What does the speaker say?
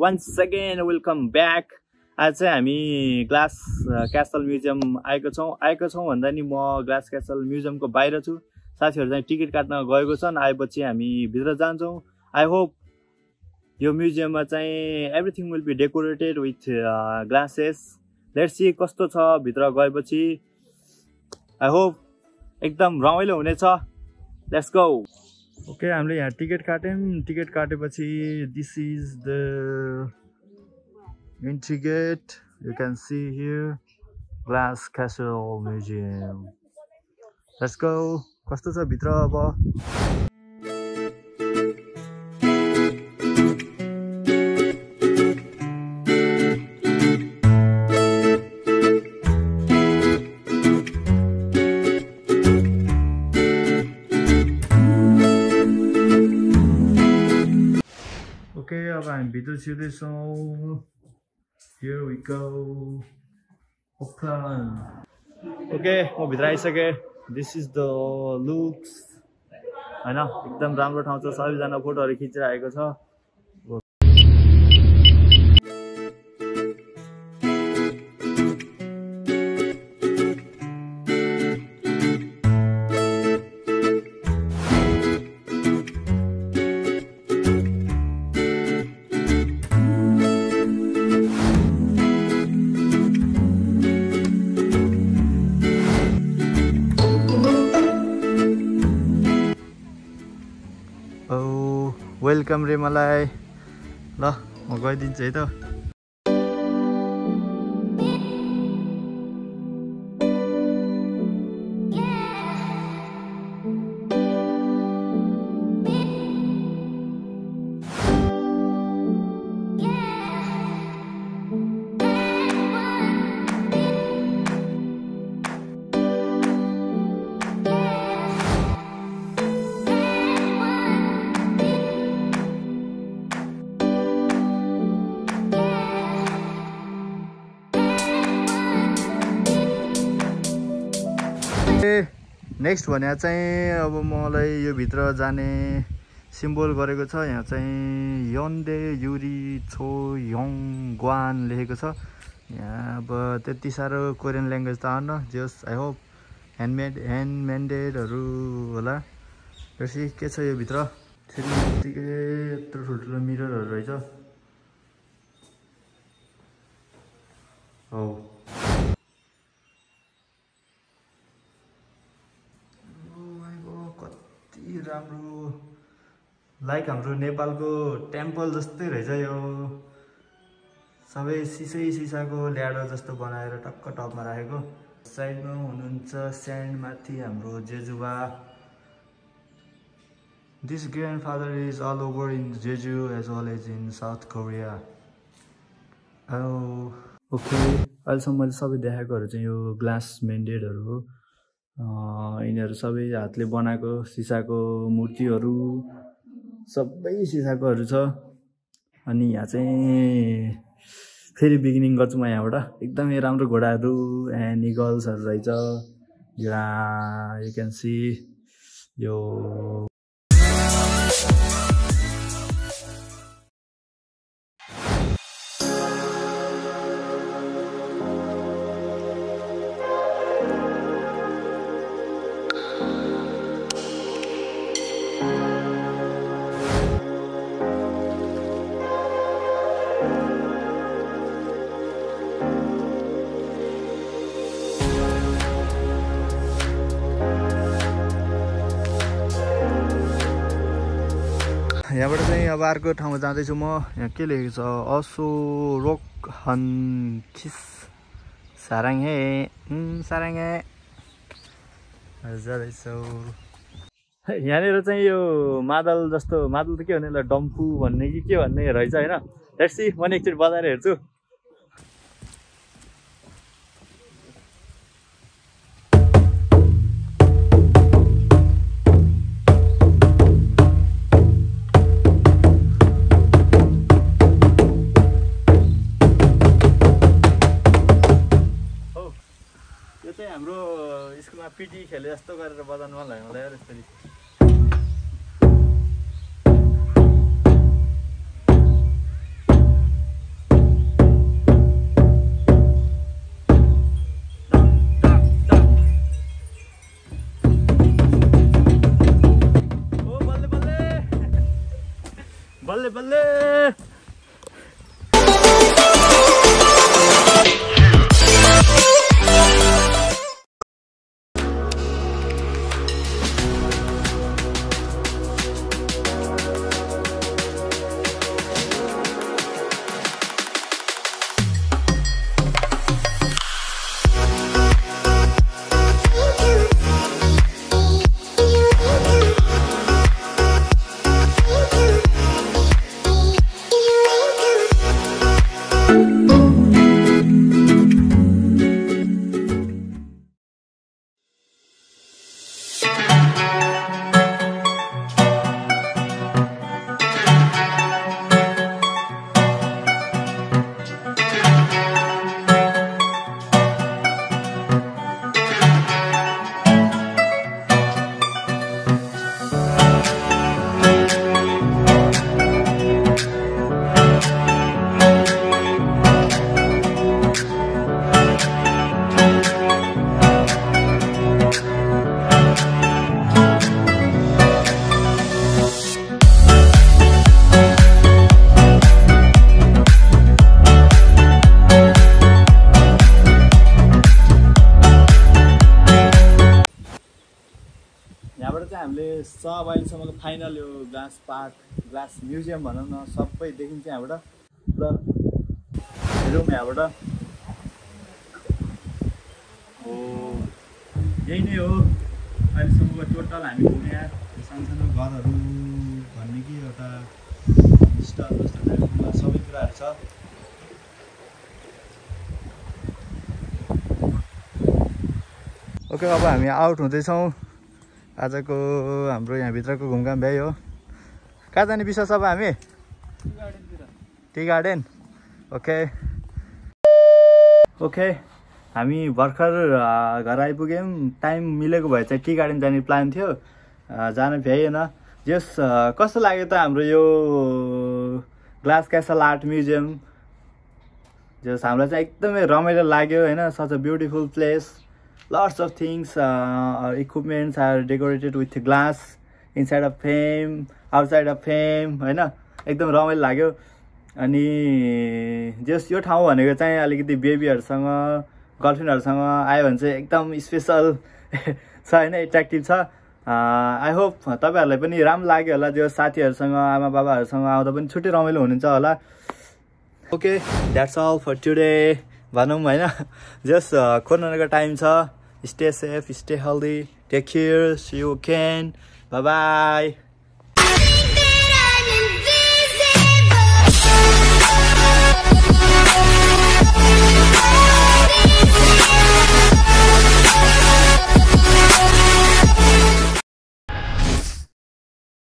Once second welcome back आज चाहिँ हामी ग्लास क्यासल म्युजियम आएको छौँ। आएको छौँ भन्दा नि म ग्लास क्यासल म्युजियमको बाहिर छु। साथीहरू चाहिँ टिकट काट्न गएको छन्। आएपछि हामी भित्र जान्छौँ। आई होप यो म्युजियममा चाहिँ everything will be decorated with glasses let's see कस्तो छ भित्र गएपछि। आई होप एकदम रमाइलो हुनेछ। लेट्स गो ओके हामीले यहाँ टिकट काट्यौँ। टिकट काटेपछि this is the entry gate you can see here glass castle museum let's कस्तो छ भित्र अब? वी गो ओपन ओके म भित्र आइसकेँ दिस इज द लुक्स होइन एकदम राम्रो ठाउँ छ सबैजना फोटोहरू खिचेर आएको छ। वेलकम रे मलाई। ल म गइदिन्छु है त। नेक्स्ट भने चाहिँ अब मलाई यो भित्र जाने सिम्बल गरेको छ। यहाँ चाहिँ यन्डे युरी छो यङ ग्वान लेखेको छ। यहाँ अब त्यति साह्रो कोरियन ल्याङ्ग्वेज त आउन जस आई होप ह्यान्डमेड ह्यान्डमेन्डेडहरू होला। त्यसै के छ यो भित्र? फेरि यत्तिकै यत्रो ठुल्ठुलो मिररहरू रहेछ। हौ लाइक हाम्रो नेपालको टेम्पल जस्तै रहेछ यो। सबै सिसै सिसाको ल्याडर जस्तो बनाएर टक्क टपमा राखेको। साइडमा हुनुहुन्छ स्यान्डमाथि हाम्रो जेजुबा। This grandfather is all over in Jeju as well as in South Korea okay अहिलेसम्म मैले सबै देखाएकोहरू चाहिँ यो ग्लास मेन्डेडहरू हो। यिनीहरू सबै हातले बनाएको सिसाको मूर्तिहरू। सबै सिसाकोहरू छ। अनि यहाँ चाहिँ फेरि बिगिनिङ गर्छु म यहाँबाट। एकदमै राम्रो घोडाहरू एन्ड इगल्सहरू रहेछ। यहाँ यु क्यान सी यो यहाँबाट चाहिँ अब अर्को ठाउँमा जाँदैछु म। यहाँ के लेखेको छ? असो रोक हन खिस। साराङे साराङे जाँदैछौ। यहाँनिर चाहिँ यो मादल जस्तो मादल त के भन्ने यसलाई डम्फु भन्ने कि के भन्ने रहेछ होइन? हेर्सी म एकचोटि बजाएर हेर्छु। வேற சரி बल्ले बल्ले सब अहिलेसम्मको फाइनल यो ग्लास पार्क ग्लास म्युजियम भनौँ न सबै देखिन्छ यहाँबाट। र हेरौँ यहाँबाट। हो यही नै हो। अहिलेसम्मको टोटल हामी घुमे सानसानो घरहरू भन्ने कि एउटा स्टल जस्तो टाइपको सबै कुराहरू छ। ओके अब हामी आउट हुँदैछौँ। आजको हाम्रो यहाँभित्रको घुमघाम भ्याइ हो। कहाँ जाने विश्वास अब हामी? Tea garden. ओके। ओके हामी भर्खर घर आइपुग्यौँ। टाइम मिलेको भए चाहिँ टी गार्डन जाने प्लान थियो। जान भ्याइएन। जस कस्तो लाग्यो त हाम्रो यो ग्लास क्यासल आर्ट म्युजियम? जस हामीलाई चाहिँ एकदमै रमाइलो लाग्यो होइन? Such a beautiful place lots of things uh, our equipments are decorated with glass inside a frame outside a frame होइन? एकदम रमाइलो लाग्यो। अनि जस यो ठाउँ भनेको चाहिँ अलिकति बेबीहरूसँग गर्लफ्रेन्डहरूसँग आयो भने चाहिँ एकदम स्पेसल छ होइन? एट्र्याक्टिभ छ। आई होप तपाईँहरूलाई पनि राम्रो लाग्यो होला जो साथीहरूसँग आमा बाबाहरूसँग आउँदा पनि छुट्टै रमाइलो हुनुहुन्छ होला। Okay that's all for today भनौँ होइन? जस्ट कोरोनाको टाइम छ। Stay safe, stay healthy. Take care. See you again. Bye bye.